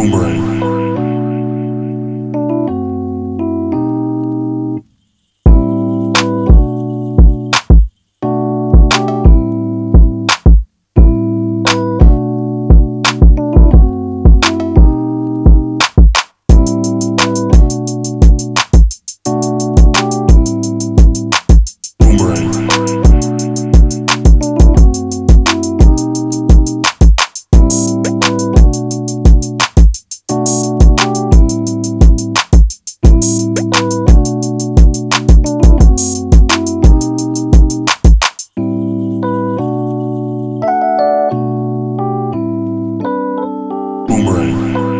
Boomerang. Bye.